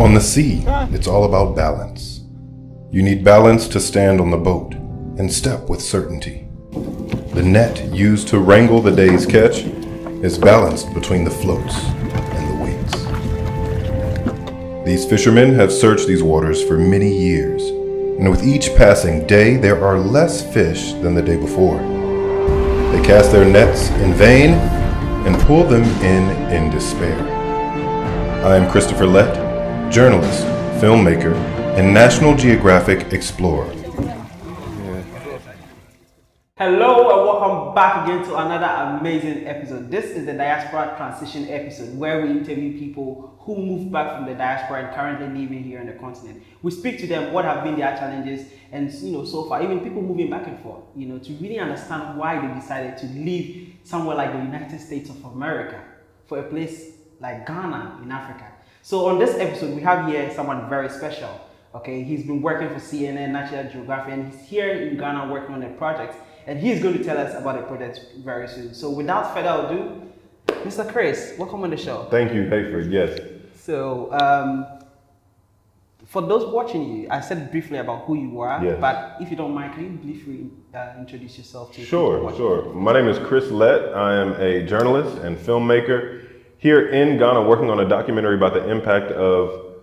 On the sea, it's all about balance. You need balance to stand on the boat and step with certainty. The net used to wrangle the day's catch is balanced between the floats and the weights. These fishermen have searched these waters for many years, and with each passing day, there are less fish than the day before. They cast their nets in vain and pull them in in despair. I am Christopher Lett journalist, filmmaker, and National Geographic explorer. Hello and welcome back again to another amazing episode. This is the Diaspora Transition episode where we interview people who moved back from the diaspora and currently living here on the continent. We speak to them what have been their challenges and you know so far even people moving back and forth, you know, to really understand why they decided to leave somewhere like the United States of America for a place like Ghana in Africa. So on this episode, we have here someone very special. Okay, he's been working for CNN, National Geographic, and he's here in Ghana working on a project. And he's going to tell us about the project very soon. So without further ado, Mr. Chris, welcome on the show. Thank you, Hayford. Yes. So um, for those watching you, I said briefly about who you are, yes. but if you don't mind, can you briefly uh, introduce yourself to Sure, sure. My name is Chris Lett. I am a journalist and filmmaker here in Ghana working on a documentary about the impact of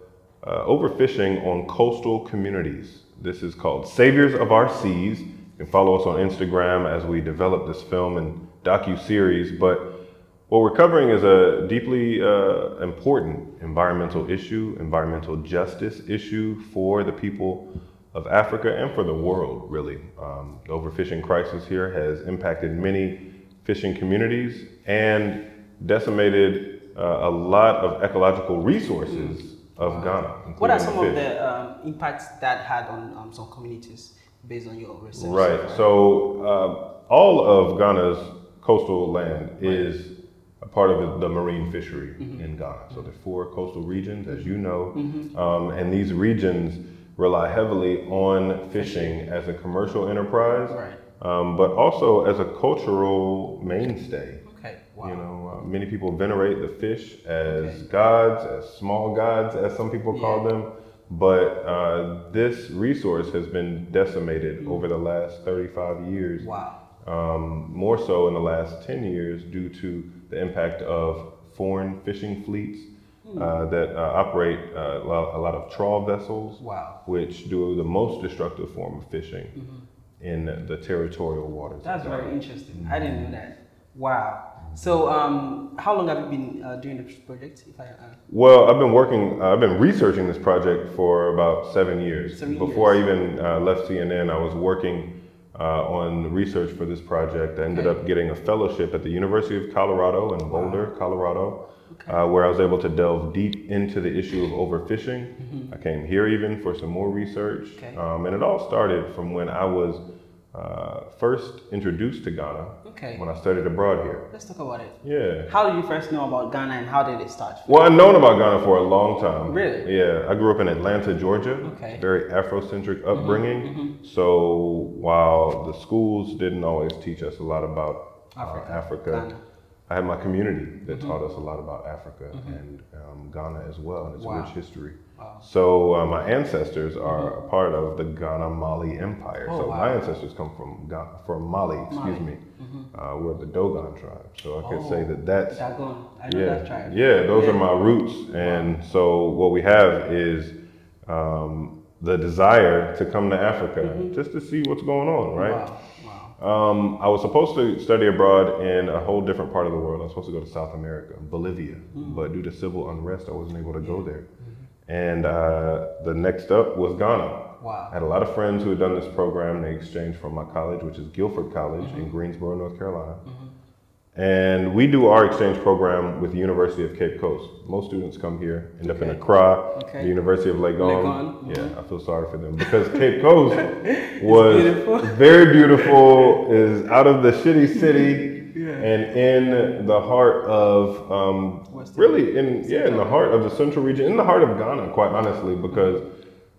uh, overfishing on coastal communities. This is called Saviors of Our Seas. You can follow us on Instagram as we develop this film and docu-series. But what we're covering is a deeply uh, important environmental issue, environmental justice issue for the people of Africa and for the world, really. Um, the overfishing crisis here has impacted many fishing communities and decimated uh, a lot of ecological resources mm. of Ghana. What are some fish. of the um, impacts that had on um, some communities based on your research? Right. So uh, all of Ghana's coastal land right. is a part of the, the marine fishery mm-hmm. in Ghana. So the four coastal regions, as you know, mm-hmm. um, and these regions rely heavily on fishing as a commercial enterprise, right. um, but also as a cultural mainstay. Wow. You know, uh, many people venerate the fish as okay. gods, as small gods, as some people yeah. call them. But uh, this resource has been decimated mm. over the last 35 years. Wow. Um, more so in the last 10 years due to the impact of foreign fishing fleets mm. uh, that uh, operate uh, a lot of trawl vessels, wow. which do the most destructive form of fishing mm-hmm. in the territorial waters. That's very interesting. Mm-hmm. I didn't know that. Wow. So, um, how long have you been uh, doing this project? If I, uh... Well, I've been working, uh, I've been researching this project for about seven years. Seven Before years. I even uh, left CNN, I was working uh, on research for this project. I ended okay. up getting a fellowship at the University of Colorado in Boulder, wow. Colorado, okay. Uh, where I was able to delve deep into the issue of overfishing. Mm -hmm. I came here even for some more research. Okay. Um, and it all started from when I was uh, first introduced to Ghana okay. when I studied abroad here. Let's talk about it. Yeah. How did you first know about Ghana and how did it start? Well, I've known about Ghana for a long time. Really? Yeah. I grew up in Atlanta, Georgia. Okay. Very Afrocentric mm-hmm, upbringing. Mm-hmm, mm-hmm. So while the schools didn't always teach us a lot about Africa, uh, Africa I had my community that mm-hmm. taught us a lot about Africa mm-hmm. and um, Ghana as well and its wow. rich history. Wow. So uh, my ancestors are mm-hmm. a part of the Ghana Mali Empire. Oh, so wow. my ancestors come from Ghana, from Mali, excuse Mali. me. Mm-hmm. Uh, we're the Dogon tribe. So I could oh, say that that's know yeah, that tribe. Yeah, those yeah. are my roots. And so what we have is um, the desire to come to Africa mm-hmm. just to see what's going on, right? Um, I was supposed to study abroad in a whole different part of the world. I was supposed to go to South America, Bolivia, mm-hmm. but due to civil unrest, I wasn't able to go there. Mm-hmm. And uh, the next up was Ghana. Wow. I had a lot of friends who had done this program. They exchanged from my college, which is Guilford College mm-hmm. in Greensboro, North Carolina. Mm-hmm. And we do our exchange program with the University of Cape Coast. Most students come here, end up in Accra, okay. the University of Legon. Legon. Yeah, mm-hmm. I feel sorry for them because Cape Coast was beautiful. very beautiful, is out of the shitty city yeah. and in the heart of, um, really, in yeah, in the heart of the central region, in the heart of Ghana, quite honestly, because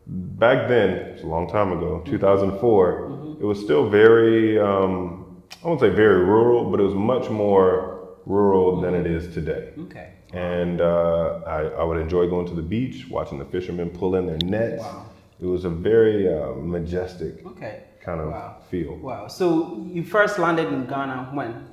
back then, it's a long time ago, 2004, mm-hmm. it was still very, um, I won't say very rural, but it was much more rural than it is today. Okay. And uh, I, I would enjoy going to the beach, watching the fishermen pull in their nets. Wow. It was a very uh, majestic Okay. kind of Wow. feel. Wow. So you first landed in Ghana when?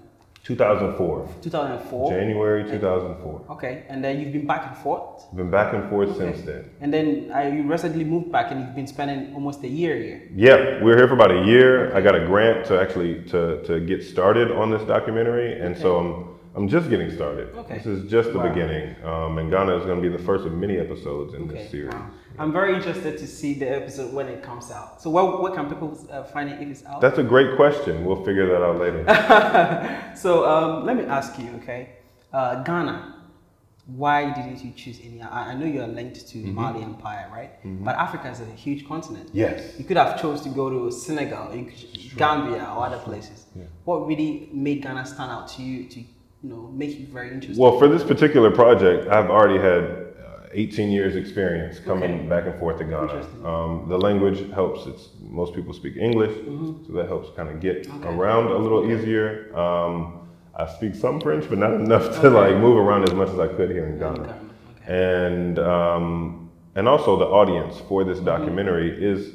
2004, 2004. January 2004. Okay. And then you've been back and forth. Been back and forth since then. And then I you recently moved back and you've been spending almost a year here. Yeah, we were here for about a year. I got a grant to actually to, to get started on this documentary, and so I'm I'm just getting started. Okay. This is just the Wow. beginning, um, and Ghana is going to be the first of many episodes in Okay. this series. Wow. I'm very interested to see the episode when it comes out. So where, where can people uh, find it if it's out? That's a great question. We'll figure that out later. so um, let me ask you, okay? Uh, Ghana, why didn't you choose any? I, I know you're linked to Mm-hmm. Mali Empire, right? But Africa is a huge continent. yes. You could have chose to go to Senegal, you could, Gambia, or other places. What really made Ghana stand out to you to, you know, make you very interested? Well, for this particular project, I've already had uh, 18 years experience coming Okay. back and forth to Ghana. Um, the language helps. It's most people speak English, so that helps kind of get Mm-hmm. Okay. around a little easier. Um, I speak some French, but not enough to like move around as much as I could here in Ghana. Okay. And um, and also the audience for this Mm-hmm. documentary is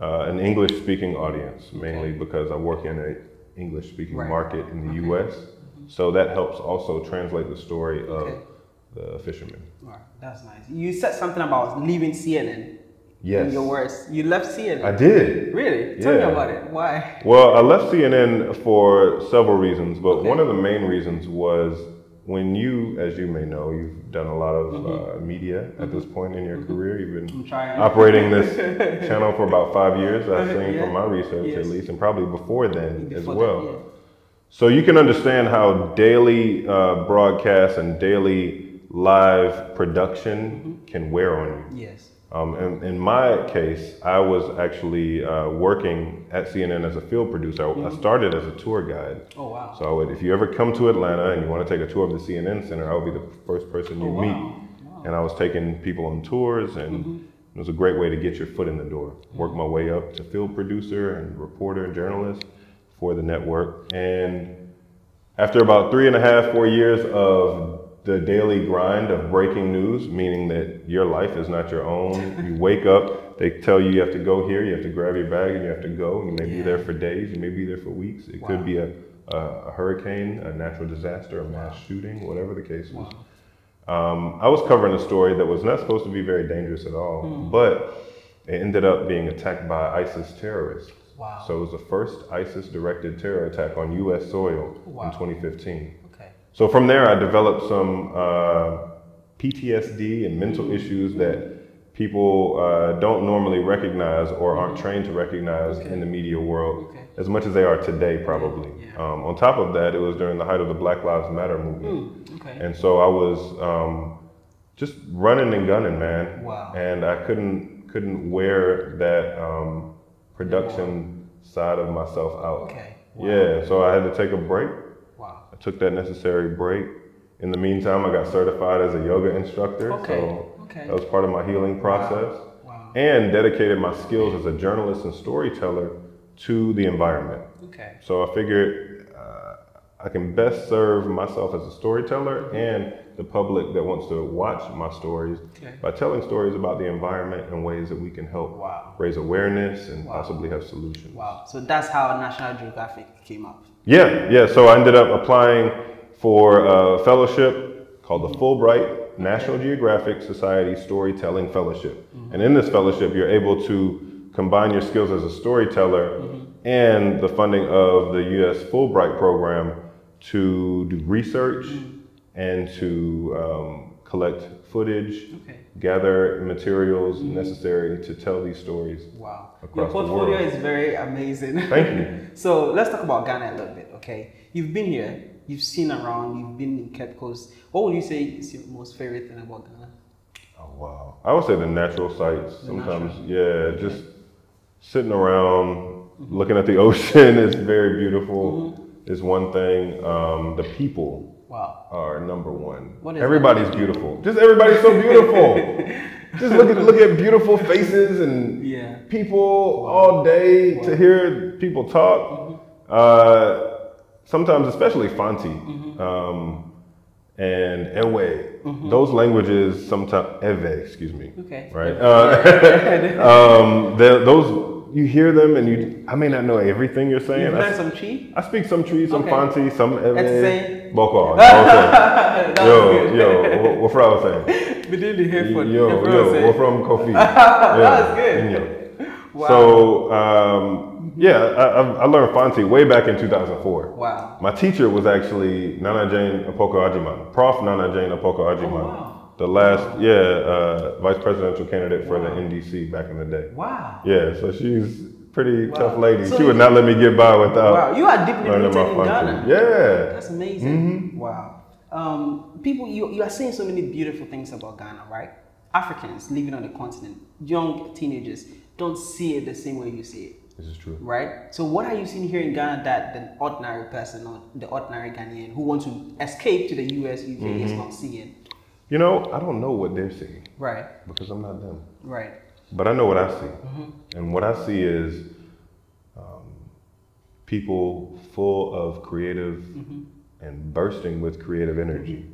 uh, an English-speaking audience, mainly because I work in an English-speaking Right. market in the Okay. U.S. So that helps also translate the story of Okay. the fishermen. All right, that's nice. You said something about leaving CNN. Yes. In your words, you left CNN. I did. Really? Tell me about it. Why? Well, I left CNN for several reasons, but Okay. one of the main reasons was when you, as you may know, you've done a lot of uh, media at this point in your career. You've been Mm-hmm. Operating this channel for about five years, I've seen yeah. from my research Yes. at least, and probably before then as well. that, yeah. So you can understand how daily uh, broadcasts and daily live production Mm-hmm. can wear on you. Yes. Um, in, in my case, I was actually uh, working at CNN as a field producer. I, I started as a tour guide. Oh wow. So I would, if you ever come to Atlanta and you want to take a tour of the CNN Center, I would be the first person you Oh, wow. meet. Wow. And I was taking people on tours, and it was a great way to get your foot in the door. Work my way up to field producer and reporter and journalist for the network. And after about three and a half, four years of the daily grind of breaking news, meaning that your life is not your own. you wake up, they tell you you have to go here, you have to grab your bag, and you have to go. You may be there for days, you may be there for weeks. It Wow. could be a, a, a hurricane, a natural disaster, a mass shooting, whatever the case is. Um, I was covering a story that was not supposed to be very dangerous at all, Hmm. but it ended up being attacked by ISIS terrorists. Wow. So it was the first ISIS directed terror attack on U.S. soil Wow. in 2015. Okay. So from there, I developed some uh, PTSD and mental Mm-hmm. issues that people uh, don't normally recognize or aren't trained to recognize in the media world Mm-hmm. Okay. as much as they are today, probably. Yeah. Um, on top of that, it was during the height of the Black Lives Matter movement. Mm, okay. And so I was um, just running and gunning, man. Wow. And I couldn't couldn't wear that um, production side of myself out. Okay. Wow. Yeah, so I had to take a break. Wow. I took that necessary break. In the meantime, I got certified as a yoga instructor. Okay. So Okay. that was part of my healing process. Wow. And dedicated my skills as a journalist and storyteller to the environment. Okay. So I figured uh, I can best serve myself as a storyteller and the public that wants to watch my stories Okay. by telling stories about the environment and ways that we can help Wow. raise awareness and Wow. possibly have solutions. Wow. So that's how National Geographic came up. Yeah, yeah. So I ended up applying for a fellowship called the mm-hmm. Fulbright National Geographic Society Storytelling Fellowship. Mm-hmm. And in this fellowship, you're able to combine your skills as a storyteller mm-hmm. and the funding of the U.S. Fulbright program to do research and to um, collect footage, Okay. gather materials necessary to tell these stories. Wow. Across Your the portfolio is very amazing. Thank you. so let's talk about Ghana a little bit, okay? You've been here, you've seen around, you've been in Cape Coast. What would you say is your most favorite thing about Ghana? Oh wow! I would say the natural sights. Sometimes, yeah, just sitting around looking at the ocean is very beautiful. Is one thing. Um, the people Wow. are number one. Everybody's beautiful. Just everybody's so beautiful. just look at look at beautiful faces and Yeah. people all day to hear people talk. Uh, sometimes, especially Fanti Mm-hmm. um, and Ewe, those languages sometimes Ewe, excuse me, Okay. right? Uh, um, those you hear them and you. I may not know everything you're saying. You've I, learned some Twi? I speak some Twi, some Okay. Fanti, some. Etse. Boko. Okay. Yo, yo, what, Fra was saying? Within the headphone. Yo, headphone yo, we're from Kofi. That was good. Inyo. Wow. So, um, yeah, I, I learned Fanti way back in 2004. Wow. My teacher was actually Nana Jane Opoku-Agyemang, Prof. Nana Jane Opoku-Agyemang. Oh, wow. The last, yeah, uh, vice presidential candidate for the NDC back in the day. Wow. Yeah, so she's pretty Wow. tough lady. So she would not let me get by without Wow. You are deeply rooted in Ghana. Yeah. That's amazing. Mm-hmm. Wow. Um, people, you, you are saying so many beautiful things about Ghana, right? Africans living on the continent, young teenagers, don't see it the same way you see it, This is true. right? So, what are you seeing here in Ghana that the ordinary person or the ordinary Ghanaian who wants to escape to the US, UK Mm-hmm. is not seeing? You know, I don't know what they're seeing Right, because I'm not them. right. But I know what I see. Mm-hmm. And what I see is um, people full of creative Mm-hmm. and bursting with creative energy.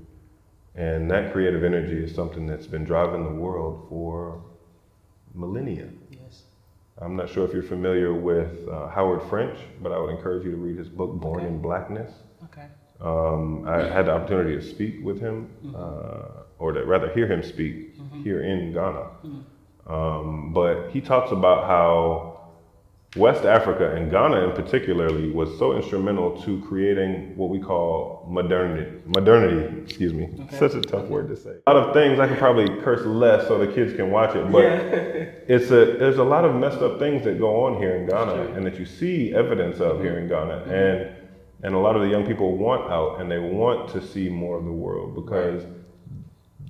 And that creative energy is something that's been driving the world for millennia. Yes. I'm not sure if you're familiar with uh, Howard French, but I would encourage you to read his book, Born Okay. in Blackness. Okay. Um, I had the opportunity to speak with him, Mm-hmm. uh, or to rather hear him speak here in Ghana. Mm-hmm. Um, but he talks about how West Africa and Ghana in particularly was so instrumental to creating what we call modernity. Modernity, excuse me. Okay. Such a tough word to say. A lot of things I could probably curse less so the kids can watch it, but Yeah. it's a there's a lot of messed up things that go on here in Ghana and that you see evidence of here in Ghana and and a lot of the young people want out and they want to see more of the world because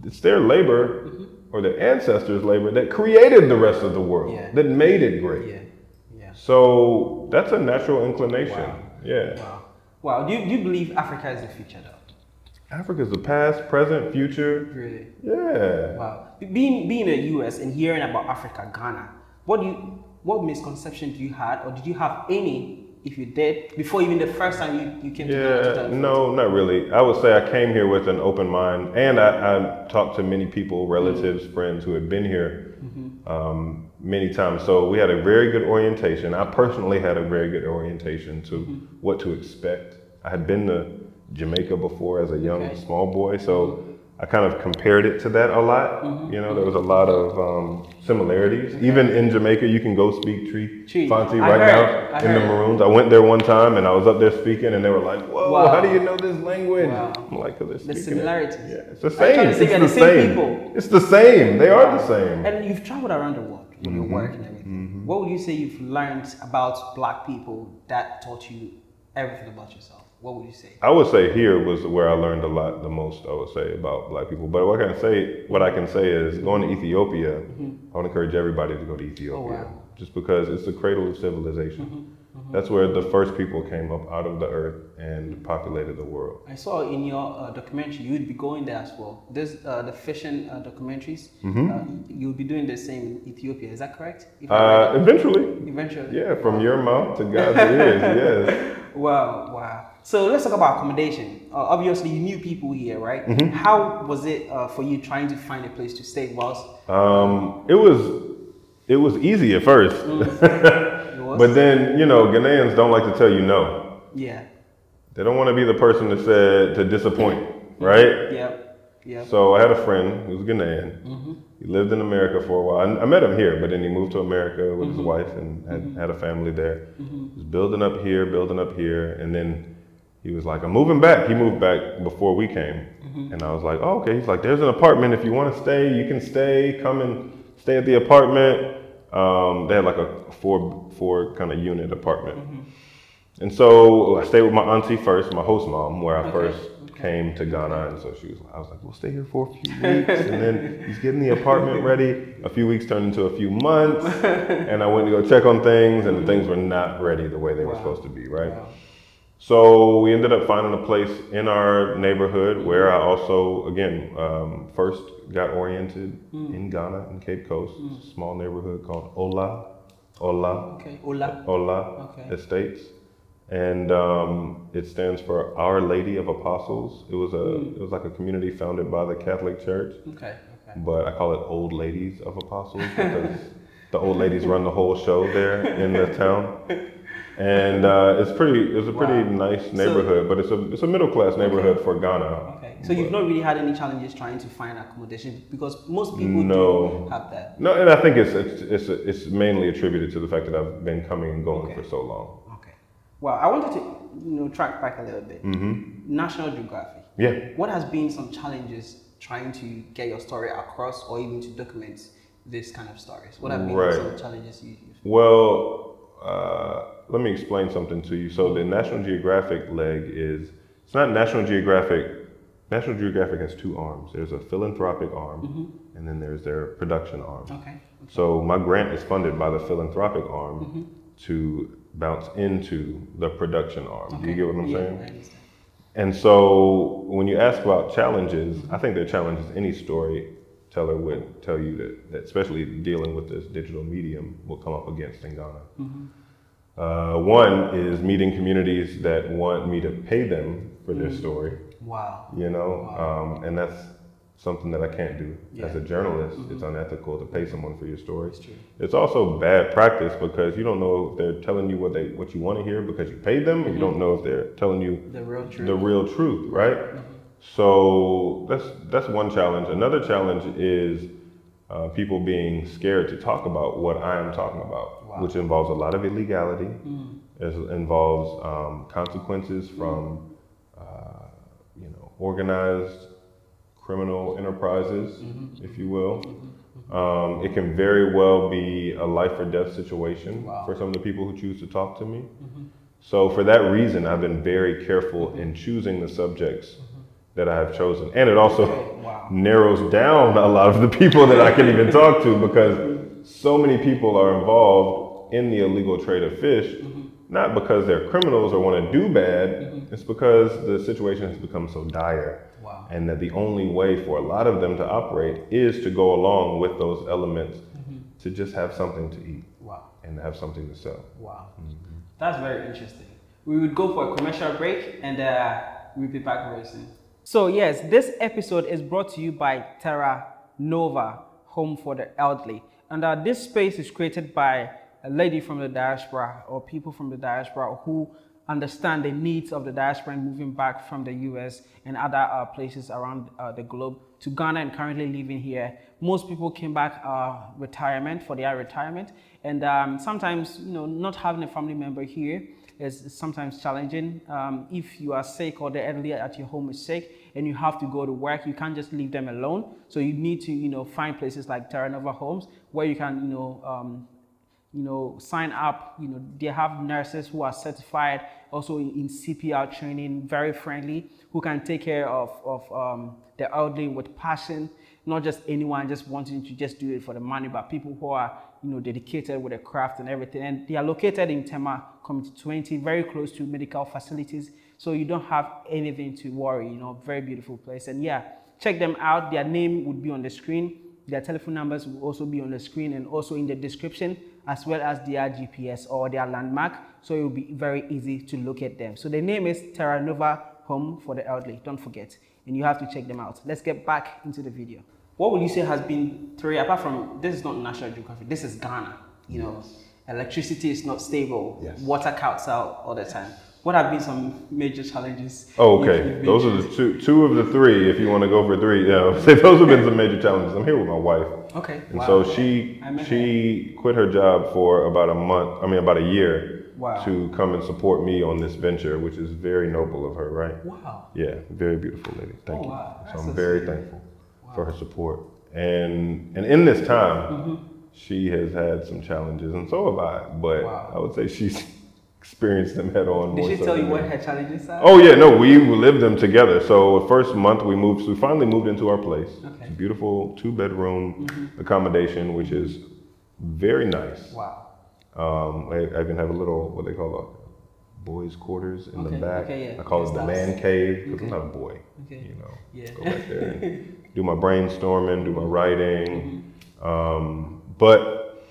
it's their labor mm-hmm. or their ancestors' labor that created the rest of the world Yeah. that made it great. Yeah. Yeah. So that's a natural inclination. Wow. Yeah. Wow. Wow. Do you, do you believe Africa is the future, though? Africa's the past, present, future. Really? Yeah. Wow. Being being in the US and hearing about Africa, Ghana, what do you what misconception do you had, or did you have any, if you did, before even the first time you, you came? Yeah, no, not really. I would say I came here with an open mind, and I, I talked to many people, relatives, mm-hmm. friends who had been here mm-hmm. um, many times. So we had a very good orientation. I personally had a very good orientation to mm-hmm. what to expect. I had been to Jamaica before as a young, Okay. small boy, so I kind of compared it to that a lot. You know, there was a lot of um, similarities. Even in Jamaica, you can go speak Twi Twi. Fanti right heard, now I in the. Maroons. I went there one time and I was up there speaking, and they were like, "Whoa, Wow. how do you know this language?" Wow. I'm like, "Cause they're The speaking it." similarities. Yeah, it's the Are you trying same. It's the the same people? It's the same. They are the same. And you've traveled around the world with Mm-hmm. your work and everything. What would you say you've learned about black people that taught you everything about yourself? What would you say? I would say here was where I learned a lot, the most. I would say about black people. But what I can say, what I can say is, going to Ethiopia, I would encourage everybody to go to Ethiopia, Mm-hmm. Oh, wow. just because it's the cradle of civilization. Mm-hmm. That's where the first people came up out of the earth and populated the world. I saw in your uh, documentary you would be going there as well. This uh, the fishing uh, documentaries. Mm-hmm. Uh, you'll be doing the same in Ethiopia. Is that correct? If I read Uh, eventually. Eventually. yeah, from your mouth to God's ears, yes. Wow, wow. So let's talk about accommodation. Uh, obviously, you knew people here, right? Mm-hmm. How was it uh, for you trying to find a place to stay? Whilst Um, it was it was easy at first, was, but then you know Ghanaians don't like to tell you no. yeah, They don't want to be the person that said to disappoint, right? yep, yep. So I had a friend who was Ghanaian. He lived in America for a while. I, I met him here, but then he moved to America with his wife and had, had a family there. He was building up here, building up here, and then he was like, "I'm moving back." He moved back before we came, and I was like, "Oh, okay." He's like, "There's an apartment. If you want to stay, you can stay. Come and stay at the apartment." Um, they had like a four four kind of unit apartment. And so I stayed with my auntie first, my host mom, where I Okay, first came to Ghana. And so she was, I was like, we'll stay here for a few weeks. and then he's getting the apartment ready. A few weeks turned into a few months. And I went to go check on things, and the things were not ready the way they were supposed to be, right? Wow. So we ended up finding a place in our neighborhood where I also, again, um, first got oriented in Ghana, in Cape Coast, It's a small neighborhood called Ola. Ola. Okay, Ola. Ola Okay. Estates. and um, it stands for Our Lady of Apostles. It was a it was like a community founded by the Catholic Church, Okay. Okay. but I call it Old Ladies of Apostles because the old ladies run the whole show there in the town. And uh, it's pretty it's a pretty Wow. nice neighborhood, but it's a it's a middle class neighborhood for Ghana. Okay. So you've not really had any challenges trying to find accommodation because most people No. do have that. No, and I think it's it's it's, it's mainly attributed to the fact that I've been coming and going Okay. for so long. Okay. Well, I wanted to you know track back a little bit. Mm-hmm. National Geography. Yeah. What has been some challenges trying to get your story across or even to document this kind of stories? What have been Right. some challenges you Well, uh, let me explain something to you. So the National Geographic leg is it's not National Geographic. National Geographic has two arms. There's a philanthropic arm, Mm-hmm. and then there's their production arm. Okay. So my grant is funded by the philanthropic arm Mm-hmm. to bounce into the production arm. Do you get what I'm Yeah, saying? I understand. And so when you ask about challenges, I think there are challenges any storyteller would tell you that, that especially dealing with this digital medium will come up against in Ghana. Mm-hmm. Uh, one is meeting communities that want me to pay them for their mm. story, Wow. you know, um, and that's something that I can't do. As a Yeah. journalist, it's mm-hmm. unethical to pay someone for your story. It's true. It's also bad practice because you don't know if they're telling you what they what you want to hear because you paid them, and you mm-hmm. don't know if they're telling you The real truth. the real truth, right? So that's that's one challenge. Another challenge is uh, people being scared to talk about what I am talking about, Wow. which involves a lot of illegality. Mm. It involves um, consequences from, uh, you know, organized criminal enterprises, Mm-hmm. if you will. Um, it can very well be a life or death situation Wow. for some of the people who choose to talk to me. Mm-hmm. So for that reason, I've been very careful in choosing the subjects that I have chosen, and it also wow. narrows down a lot of the people that I can even talk to because so many people are involved in the illegal trade of fish, not because they're criminals or want to do bad. It's because the situation has become so dire, Wow. and that the only way for a lot of them to operate is to go along with those elements to just have something to eat Wow. and have something to sell. Wow. Mm-hmm. That's very interesting. We would go for a commercial break and uh, we'll be back very soon. So, yes, this episode is brought to you by Terra Nova, Home for the Elderly. And uh, this space is created by a lady from the diaspora or people from the diaspora who understand the needs of the diaspora and moving back from the US and other uh, places around uh, the globe to Ghana and currently living here. Most people came back uh, retirement for their retirement, and um, sometimes you know not having a family member here is sometimes challenging. Um, if you are sick or the elderly at your home is sick and you have to go to work, you can't just leave them alone. So you need to you know find places like Terra Nova Homes where you can you know um, you know, sign up. You know, they have nurses who are certified, also in, CPR training, very friendly, who can take care of, of um, the elderly with passion, not just anyone just wanting to just do it for the money, but people who are, you know, dedicated with the craft and everything. And they are located in Tema Community 20, very close to medical facilities. So you don't have anything to worry, you know, very beautiful place. And yeah, check them out. Their name would be on the screen. Their telephone numbers will also be on the screen and also in the description, as well as their GPS or their landmark. So it will be very easy to locate them. So the name is Terra Nova Home for the Elderly. Don't forget. And you have to check them out. Let's get back into the video. What would you say has been three, apart from this is not National Geographic, this is Ghana. You know, electricity is not stable, Yes. water cuts out all the time. What have been some major challenges? Oh, okay. Those are the two two of the three. If you want to go for three, yeah. Those have been some major challenges. I'm here with my wife, Okay. and wow. so she she quit her job for about a month. I mean, about a year Wow. to come and support me on this venture, which is very noble of her, right? Wow. Yeah, very beautiful lady. Thank Oh, you. wow. So That's I'm so very sweet. thankful for her support. And and in this time, Mm-hmm. She has had some challenges, and so have I. But Wow. I would say she's experienced them head on. Did she tell you what her challenges are? Oh yeah, no, we lived them together. So the first month we moved, so we finally moved into our place. Okay. Mm-hmm. It's a beautiful two bedroom accommodation, which is very nice. Wow. Um, I, I even have a little what they call a boys' quarters in Okay, the back. okay, yeah. I call it the man cave because. I'm not a boy. Okay. You know, Yeah. go back there and do my brainstorming, do my writing. Mm-hmm. Um, but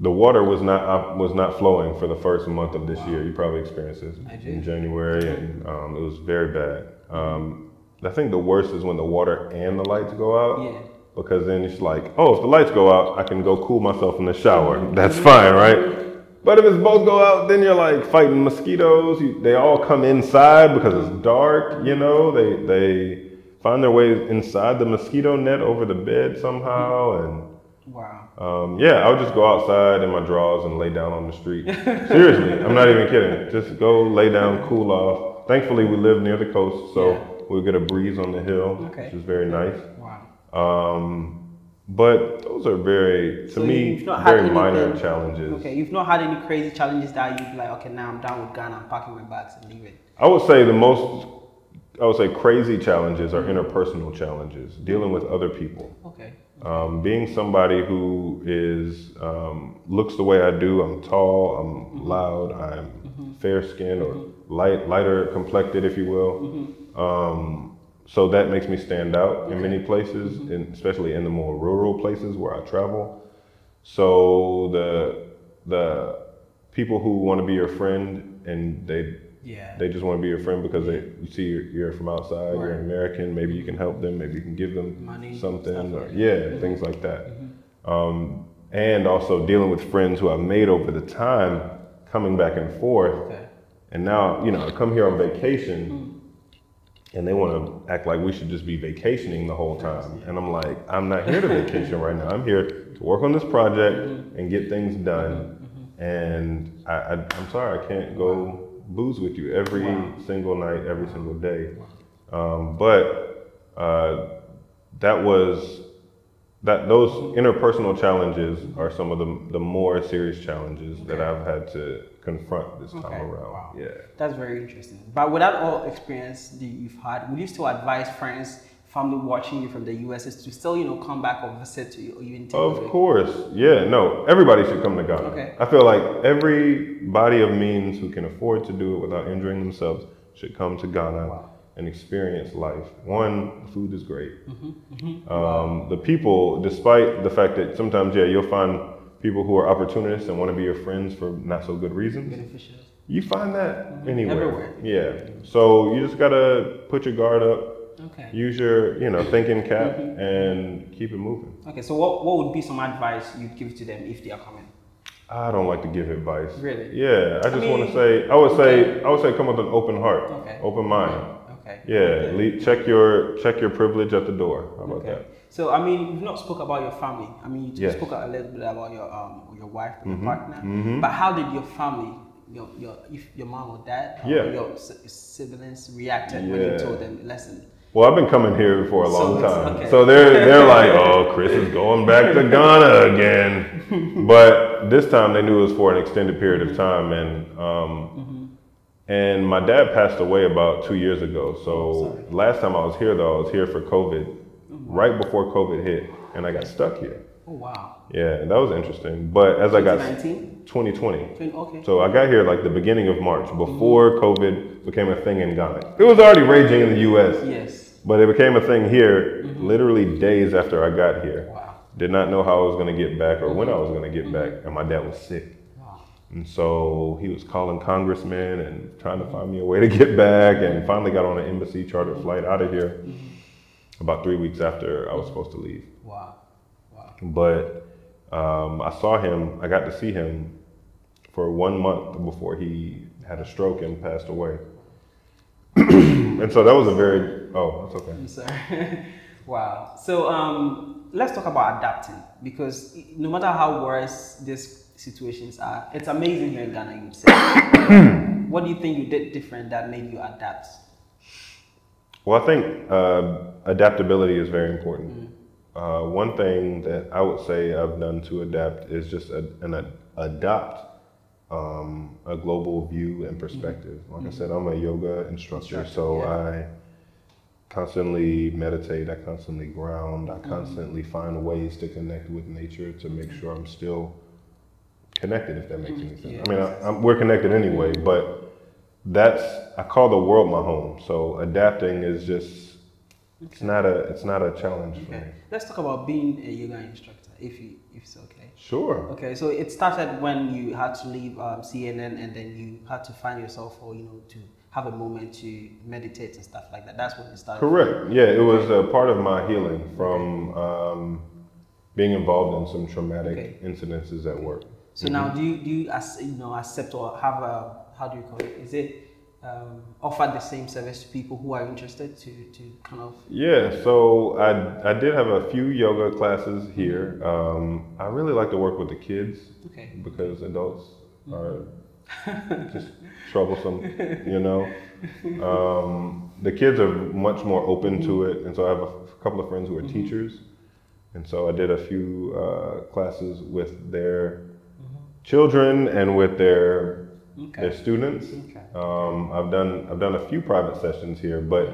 the water was not uh, was not flowing for the first month of this year. You probably experienced this in. January, and um, it was very bad. Um, I think the worst is when the water and the lights go out. Yeah. Because then it's like, oh, if the lights go out, I can go cool myself in the shower. That's fine, right? But if it's both go out, then you're like fighting mosquitoes. You, they all come inside because it's dark. You know, they they find their way inside the mosquito net over the bed somehow, and Wow. um, yeah, I would just go outside in my drawers and lay down on the street. Seriously, I'm not even kidding. Just go lay down, cool off. Thankfully, we live near the coast, so Yeah. we'll get a breeze on the hill, Okay. which is very nice. Wow. Um, but those are very, to So me, you've not had very minor anything- challenges. Okay, you've not had any crazy challenges that you'd be like, okay, now I'm done with Ghana, I'm packing my bags and leaving. I would say the most, I would say crazy challenges are interpersonal challenges, dealing with other people. Okay. Um, being somebody who is um, looks the way I do, I'm tall, I'm loud, I'm fair skinned or light, lighter complected, if you will. Um, so that makes me stand out in many places, and especially in the more rural places where I travel. So the the people who want to be your friend and they Yeah. they just want to be your friend because they you see you're, you're from outside, you're an American. Maybe you can help them. Maybe you can give them Money, something. Or, yeah, mm-hmm. things like that. Mm-hmm. Um, and also dealing with friends who I've made over the time, coming back and forth. Okay. And now, you know, I come here on vacation mm-hmm. and they want to act like we should just be vacationing the whole time. And I'm like, I'm not here to vacation right now. I'm here to work on this project and get things done. And I, I, I'm sorry, I can't go booze with you every Wow. single night, every single day. Um, but uh, that was that those interpersonal challenges are some of the the more serious challenges that I've had to confront this time Okay, around. wow. Yeah. That's very interesting. But with that all experience that you've had, would you still advise friends, family watching you from the US is to still, you know, come back or visit to you or even take Of course. Yeah, no. Everybody should come to Ghana. Okay. I feel like every body of means who can afford to do it without injuring themselves should come to Ghana Wow. and experience life. One, the food is great. Mm-hmm, Um, the people, despite the fact that sometimes, yeah, you'll find people who are opportunists and want to be your friends for not so good reasons. Beneficial. You find that anywhere. Everywhere. Yeah. So you just gotta put your guard up, Okay. use your, you know, thinking cap, and keep it moving. Okay, so what, what would be some advice you'd give to them if they are coming? I don't like to give advice. Really? Yeah, I just want mean, to say. I would say. I would say come with an open heart, Okay. open mind. Okay. Yeah, le check your check your privilege at the door. How about Okay. So I mean, you've not spoke about your family. I mean, you just Yes. spoke a little bit about your um your wife and Mm-hmm. your partner. But how did your family, your your if your mom or dad, or Yeah. your si- siblings reacted when you told them, listen, that? Well, I've been coming here for a long it's- time, okay. so they're they're like, oh, Chris is going back to Ghana again. But this time they knew it was for an extended period of mm-hmm. time, and um, mm-hmm. and my dad passed away about two years ago. So oh, last time I was here, though, I was here for COVID, mm-hmm. right before COVID hit, and I got stuck here. oh wow, Yeah, that was interesting. But as I got 2019, 2020. okay, So I got here like the beginning of March, before COVID became a thing in Ghana. It was already raging in the US, yes, but it became a thing here mm-hmm. literally days after I got here. wow, Did not know how I was going to get back or when mm-hmm. I was going to get back, mm-hmm. and my dad was sick. wow, And so he was calling congressmen and trying to find me a way to get back, and finally got on an embassy charter flight out of here about three weeks after I was supposed to leave. wow, wow, But um, I saw him, I got to see him for one month before he had a stroke and passed away. and so that was a very, oh, that's okay. I'm sorry. wow. So um, let's talk about adapting because no matter how worse these situations are, it's amazing here in Ghana. You'd say. what do you think you did different that made you adapt? Well, I think uh, adaptability is very important. Uh, one thing that I would say I've done to adapt is just a, an ad- adopt um, a global view and mm-hmm. perspective. Like I mm-hmm. said, I'm a yoga instructor, Instructor, so yeah. I constantly meditate. I constantly ground. I mm-hmm. constantly find ways to connect with nature to make sure I'm still connected. If that makes any sense. Yeah. I mean, I, I'm, we're connected anyway, but that's I call the world my home. So adapting is just It's not a it's not a challenge for Okay. me. Let's talk about being a yoga instructor, if you if it's okay. Sure. Okay, so it started when you had to leave um, CNN, and then you had to find yourself, or you know, to have a moment to meditate and stuff like that. That's when it started. Correct. Yeah, it was a part of my healing from um, being involved in some traumatic Okay. incidences at work. So now, do you do you, as, you know accept or have a how do you call it? Is it um, offer the same service to people who are interested to to kind of Yeah, so I, I did have a few yoga classes here. Um, I really like to work with the kids okay. because adults are just troublesome, you know. Um, the kids are much more open to it, and so I have a couple of friends who are teachers, and so I did a few uh, classes with their children and with their okay their students. okay Um, I've done I've done a few private sessions here, but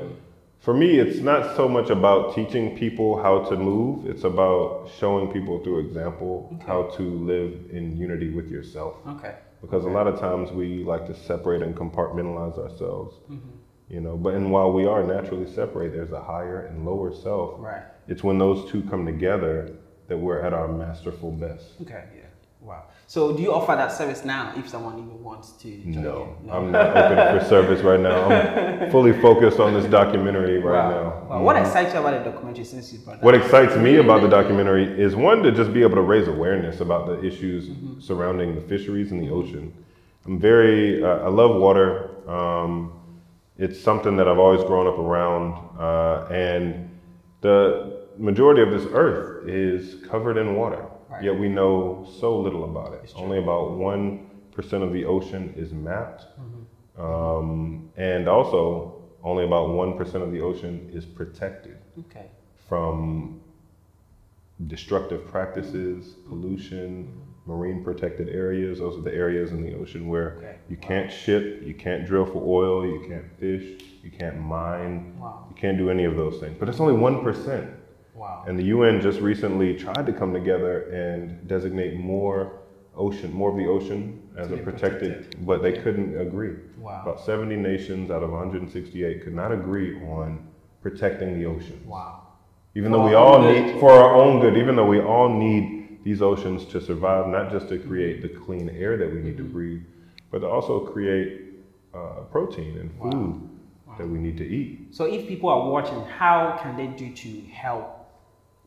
for me, it's not so much about teaching people how to move. It's about showing people through example Okay. how to live in unity with yourself. okay Because a lot of times we like to separate and compartmentalize ourselves, Mm-hmm. you know. But and while we are naturally separate, there's a higher and lower self. right It's when those two come together that we're at our masterful best. okay yeah wow. So do you offer that service now if someone even wants to join No, you? I'm not open for service right now. I'm fully focused on this documentary right wow. now. Wow. What excites you about the documentary since you brought What excites me about the documentary is one to just be able to raise awareness about the issues Mm-hmm. surrounding the fisheries and the ocean. I'm very, uh, I love water. Um, it's something that I've always grown up around, uh, and the majority of this earth is covered in water. Right. Yet we know so little about it. Only about one percent of the ocean is mapped, Mm-hmm. um, and also only about one percent of the ocean is protected Okay. from destructive practices, pollution, marine protected areas. Those are the areas in the ocean where Okay. you can't ship, you can't drill for oil, you can't fish, you can't mine, Wow. you can't do any of those things. But it's only 1%. Wow. And the UN just recently tried to come together and designate more ocean, more of the ocean as a protected, protected. but they couldn't agree. Wow. About 70 nations out of 168 could not agree on protecting the ocean. Wow. Even though we all need, for our own good, even though we all need these oceans to survive, not just to create the clean air that we need Mm-hmm. to breathe, but to also create uh, protein and Wow. food that we need to eat. So if people are watching, how can they do to help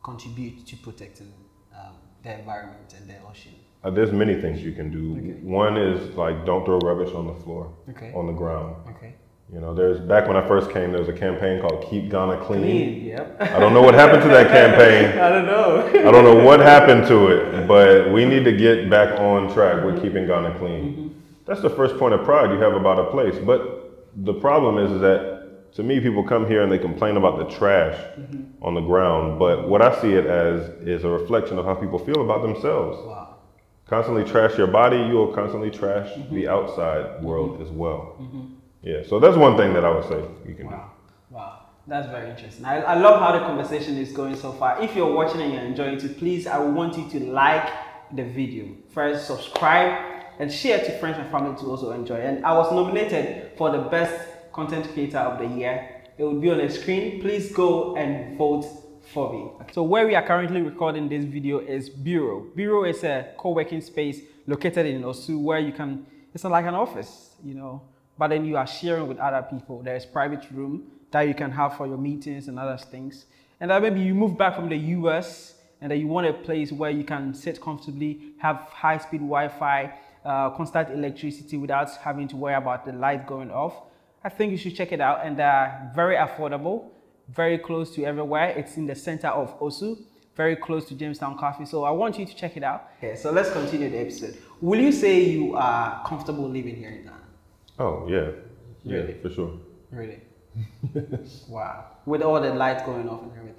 contribute to protecting um, the environment and the ocean? Uh, there's many things you can do. Okay. One is like don't throw rubbish on the floor, Okay. on the ground. Okay. You know, there's back when I first came, there was a campaign called Keep Ghana Clean. Clean. Yep. I don't know what happened to that campaign. I don't know. I don't know what happened to it, but we need to get back on track with keeping Ghana clean. That's the first point of pride you have about a place. But the problem is, is that to me, people come here and they complain about the trash mm-hmm. on the ground. But what I see it as is a reflection of how people feel about themselves. Wow. Constantly trash your body, you will constantly trash mm-hmm. the outside world mm-hmm. as well. Yeah, so that's one thing that I would say you can do. Wow. Wow. That's very interesting. I, I love how the conversation is going so far. If you're watching and you're enjoying it, please, I want you to like the video. First, subscribe and share to friends and family to also enjoy. And I was nominated for the best content creator of the year. It will be on the screen. Please go and vote for me. So where we are currently recording this video is Bureau. Bureau is a co-working space located in Osu where you can, it's not like an office, you know, but then you are sharing with other people. There is private room that you can have for your meetings and other things. And then maybe you move back from the US and then you want a place where you can sit comfortably, have high-speed Wi-Fi, uh, constant electricity without having to worry about the light going off. I think you should check it out and they're very affordable, very close to everywhere. It's in the center of Osu, very close to Jamestown Coffee. So I want you to check it out. Okay, so let's continue the episode. Will you say you are comfortable living here in Ghana? Oh, yeah. Yeah, Really? for sure. Really? wow. With all the lights going off and everything.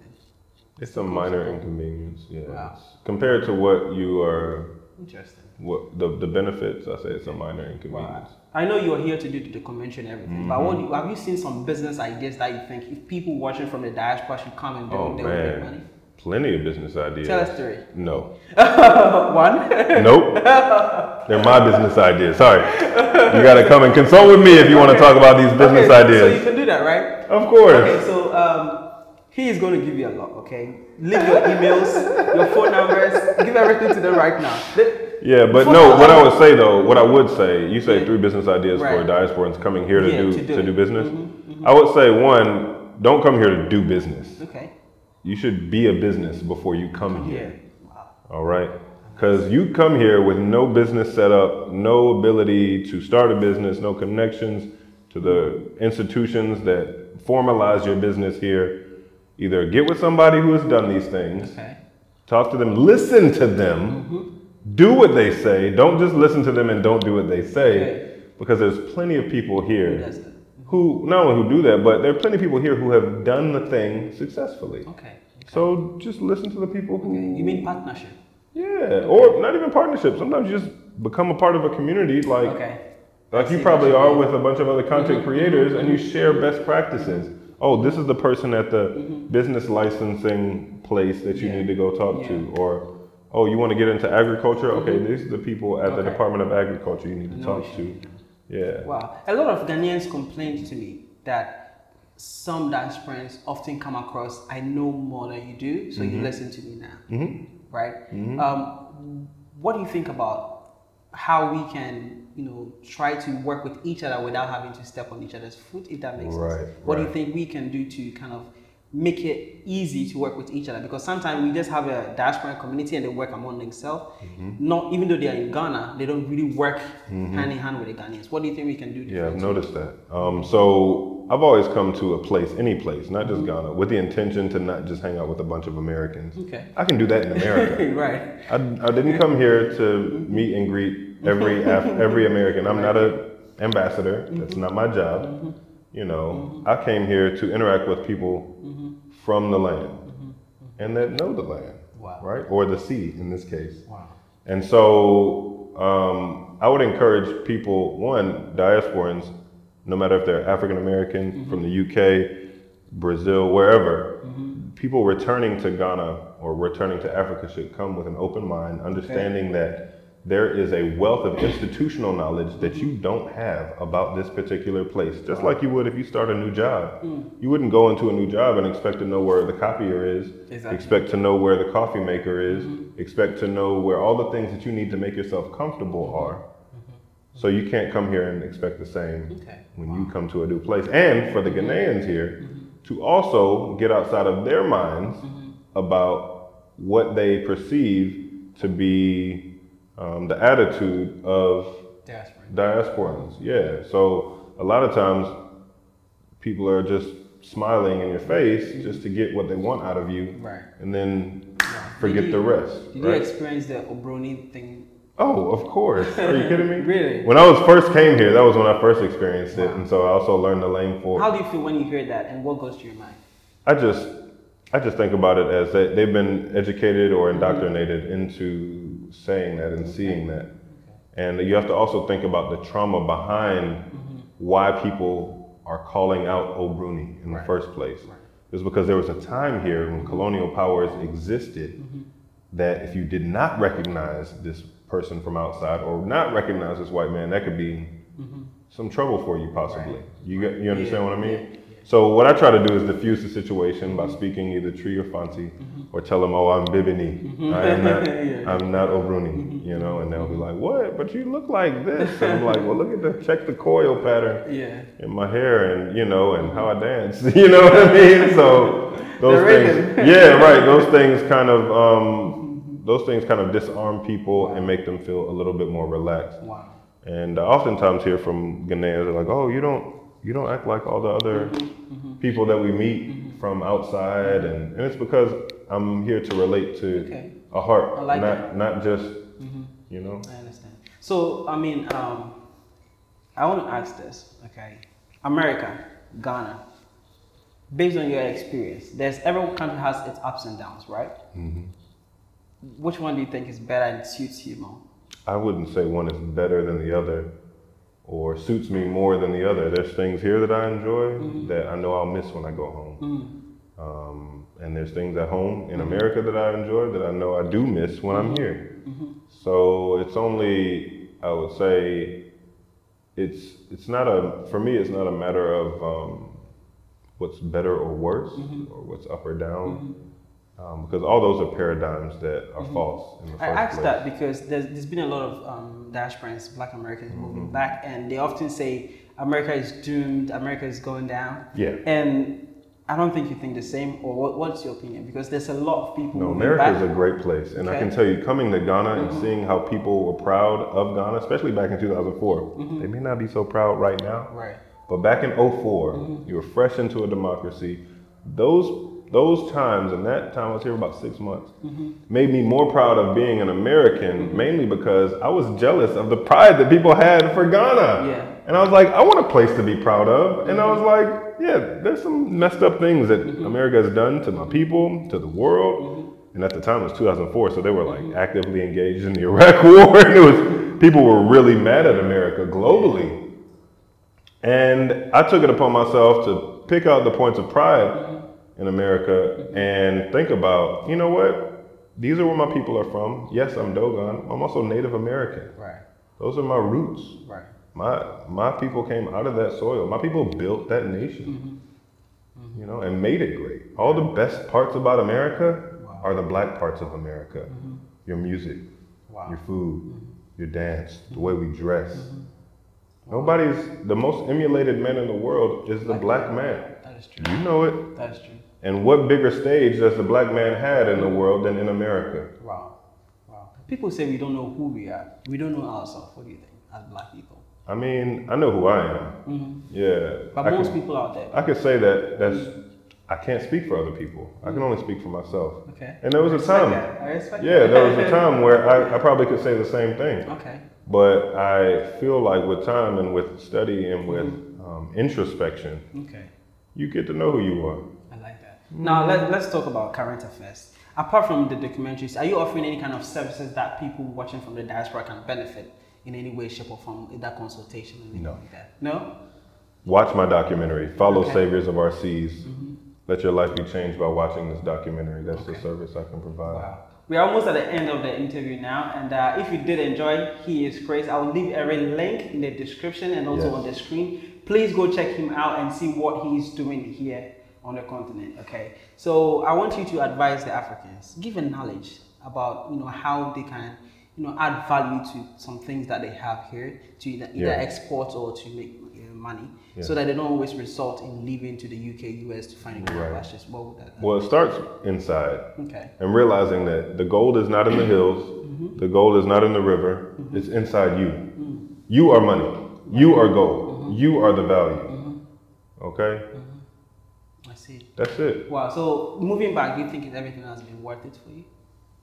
It's a minor inconvenience, yeah. Wow. Compared to what you are Interesting. what the, the benefits i say it's a minor inconvenience I know you're here to do the convention and everything, but what have you seen some business ideas that you think if people watching from the diaspora should come and do, oh they will make money? plenty of business ideas Tell us three. no One. nope they're my business ideas sorry you got to come and consult with me if you want to talk about these business okay, So ideas you can do that, right? of course Okay, so um, he is going to give you a lot. Okay, leave your emails, your phone numbers, give everything to them right now. They, yeah, but no. What I would say though, what I would say, you say three business ideas for Right. diasporans coming here to Yeah, do to to do do, it. Mm-hmm, business. I would say one, don't come here to do business. okay, You should be a business before you come here. yeah, wow. All right. Because you come here with no business set up, no ability to start a business, no connections to the institutions that formalize your business here. Either get with somebody who has done these things, okay, talk to them, listen to them, mm-hmm. do what they say. Don't just listen to them and don't do what they say. Okay. Because there's plenty of people here that? who, not only who do that, but there are plenty of people here who have done the thing successfully. okay. So just listen to the people who. You mean partnership? Yeah, or not even partnership. Sometimes you just become a part of a community, like Okay. like you probably are with a bunch of other content mm-hmm. creators, and you mm-hmm. share best practices. Oh, this is the person at the business licensing place that you Yeah. need to go talk Yeah. to, or oh, you want to get into agriculture? Okay, these are the people at the Department of Agriculture you need to No talk issue. to. Yeah. Wow. A lot of Ghanaians complain to me that some diasporans often come across, I know more than you do, so Mm-hmm. you listen to me now. Right? Um, what do you think about how we can, you know, try to work with each other without having to step on each other's foot, if that makes Right, sense? What do you think we can do to kind of make it easy to work with each other? Because sometimes we just have a diaspora community and they work among themselves. Mm-hmm. Not even though they are in Ghana, they don't really work mm-hmm. hand in hand with the Ghanaians. What do you think we can do? Yeah, I've noticed that. Um, so I've always come to a place, any place, not just mm-hmm. Ghana, with the intention to not just hang out with a bunch of Americans. Okay. I can do that in America. right. I, I didn't come here to mm-hmm. meet and greet every Af- every American. I'm not a ambassador. That's not my job. You know, I came here to interact with people from the land. Mm-hmm. Mm-hmm. And that know the land, Wow. right, or the sea in this case. Wow. And so um, I would encourage people, one, diasporans, no matter if they're African American mm-hmm. from the UK, Brazil, wherever, people returning to Ghana or returning to Africa should come with an open mind, understanding that there is a wealth of institutional knowledge that you don't have about this particular place. Just like you would if you start a new job. Mm. You wouldn't go into a new job and expect to know where the copier is, Exactly. expect to know where the coffee maker is, mm-hmm. expect to know where all the things that you need to make yourself comfortable are. Mm-hmm. So you can't come here and expect the same Okay. when you come to a new place. And for the Ghanaians here mm-hmm. to also get outside of their minds about what they perceive to be um, the attitude of Diaspora. diasporans. Yeah. So a lot of times people are just smiling in your face just to get what they want out of you Right. and then Did forget you- the rest. Did you right? experience the Obroni thing? Oh, of course. Are you kidding me? Really? When I was first came here, that was when I first experienced it, and so I also learned the lane for. How do you feel when you hear that, and what goes to your mind? I just, I just think about it as they, they've been educated or indoctrinated into saying that and seeing that, and you have to also think about the trauma behind why people are calling out Obroni in the first place. It's because there was a time here when colonial powers existed that if you did not recognize this person from outside or not recognize this white man, that could be mm-hmm. some trouble for you possibly. You get, you understand Yeah, what I mean? So what I try to do is diffuse the situation by mm-hmm. speaking either Twi or Fanti mm-hmm. or tell them, oh, I'm Bibini. Mm-hmm. I am not, Yeah. I'm not Obroni, you know, and they'll be like, what? But you look like this. And I'm like, well, look at the, check the coil pattern Yeah. in my hair and you know and how I dance. you know what I mean? So those things, yeah, right. Those things kind of um, those things kind of disarm people and make them feel a little bit more relaxed. Wow. And I oftentimes hear from Ghanaians they're like, "Oh, you don't you don't act like all the other Mm-hmm, people that we meet from outside," and, and it's because I'm here to relate to Okay. a heart, like not that. not just Mm-hmm. you know. I understand. So, I mean, um, I want to ask this, okay? America, Ghana, based on your experience, there's every country has its ups and downs, right? Which one do you think is better and suits you more? I wouldn't say one is better than the other or suits me more than the other. There's things here that I enjoy that I know I'll miss when I go home. Um, and there's things at home in America that I enjoy that I know I do miss when I'm here. So it's only, I would say, it's it's not a for me. It's not a matter of um, what's better or worse, Mm-hmm. or what's up or down, um, because all those are paradigms that are false in the first Mm-hmm. I asked place. that because there's, there's been a lot of um, diasporans, black Americans moving Mm-hmm. back, and they often say America is doomed, America is going down. Yeah. And I don't think you think the same, or what, what's your opinion? Because there's a lot of people No, America back. is a great place, and I can tell you, coming to Ghana and seeing how people were proud of Ghana, especially back in 2004. They may not be so proud right now, Right. but back in 4 you were fresh into a democracy. Those those times and that time I was here about six months mm-hmm. made me more proud of being an American, mm-hmm. mainly because I was jealous of the pride that people had for Ghana. Yeah. And I was like, I want a place to be proud of. And I was mm-hmm. like, yeah, there's some messed up things that America has done to my people, to the world. And at the time it was 2004, so they were like actively engaged in the Iraq War, and it was people were really mad at America globally. And I took it upon myself to pick out the points of pride in America and think about, you know what? These are where my people are from. Yes, I'm Dogon. I'm also Native American. Right. Those are my roots. Right. My my people came out of that soil. My people built that nation. Mm-hmm. Mm-hmm. You know, and made it great. All the best parts about America are the black parts of America. Mm-hmm. Your music, Wow. your food, your dance, the way we dress. Nobody's the most emulated man in the world is the black man. That is true. You know it. That is true. And what bigger stage does the black man had in the world than in America? Wow. Wow. People say we don't know who we are. We don't know ourselves. What do you think, as black people? I mean, I know who I am. Yeah. But I most can- people out there. I could say that that's I can't speak for other people. I can only speak for myself. Okay. And there was a time. that. I respect Yeah, there was a time where I, I probably could say the same thing. Okay. But I feel like with time and with study and with um, introspection, Okay. you get to know who you are. I like that. Now let, let's talk about current affairs. Apart from the documentaries, are you offering any kind of services that people watching from the diaspora can benefit in any way, shape, or form? in that consultation or anything No. like that? No. Watch my documentary, Follow Okay. Saviors of Our Seas. Let your life be changed by watching this documentary. That's the service I can provide. Wow. We are almost at the end of the interview now, and uh, if you did enjoy, he is Chris. I will leave every link in the description and also Yes. on the screen. Please go check him out and see what he's doing here on the continent. Okay, so I want you to advise the Africans, give a knowledge about you know how they can you know add value to some things that they have here to either, either Yeah. export or to make uh, money, Yeah. so that they don't always result in leaving to the UK, US to find a good Right. pastures. What would that? Well, it starts inside. Okay. and realizing that the gold is not in the hills, mm-hmm. the gold is not in the river, mm-hmm. it's inside you. Mm. You are money. You are gold. Mm-hmm. You are the value. Okay? I. That's it. Wow. So moving back, do you think everything has been worth it for you?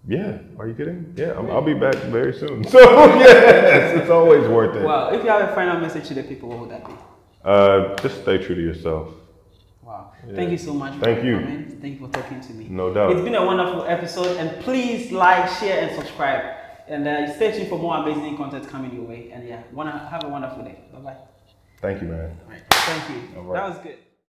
Yeah. Are you kidding? Yeah, I'm, I'll be back very soon. So, yes, it's always worth it. Well, if you have a final message to the people, what would that be? Uh, just stay true to yourself. Wow. Yeah. Thank you so much for Thank you. coming. Thank you for talking to me. No doubt. It's been a wonderful episode, and please like, share, and subscribe. And uh, stay tuned for more amazing content coming your way. And yeah, wanna have a wonderful day. Bye bye. Thank you, man. All right. Thank you. All right. That was good.